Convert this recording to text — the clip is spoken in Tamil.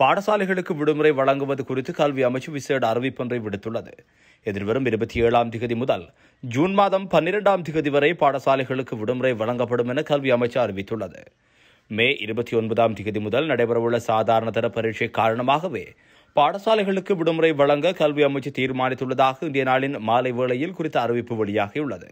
பாடசாலைகளுக்கு விடுமுறை வழங்குவது குறித்து கல்வி அமைச்சு விசேட அறிவிப்பொன்றை விடுத்துள்ளது. எதிர்வரும் இருபத்தி ஏழாம் திகதி முதல் ஜூன் மாதம் பன்னிரெண்டாம் திகதி வரை பாடசாலைகளுக்கு விடுமுறை வழங்கப்படும் என கல்வி அமைச்சு அறிவித்துள்ளது. மே இருபத்தி ஒன்பதாம் திகதி முதல் நடைபெறவுள்ள சாதாரண தர பரீட்சை காரணமாகவே பாடசாலைகளுக்கு விடுமுறை வழங்க கல்வி அமைச்சு தீர்மானித்துள்ளதாக இன்றைய நாளின் மாலை வேளையில் குறித்த அறிவிப்பு வெளியாகியுள்ளது.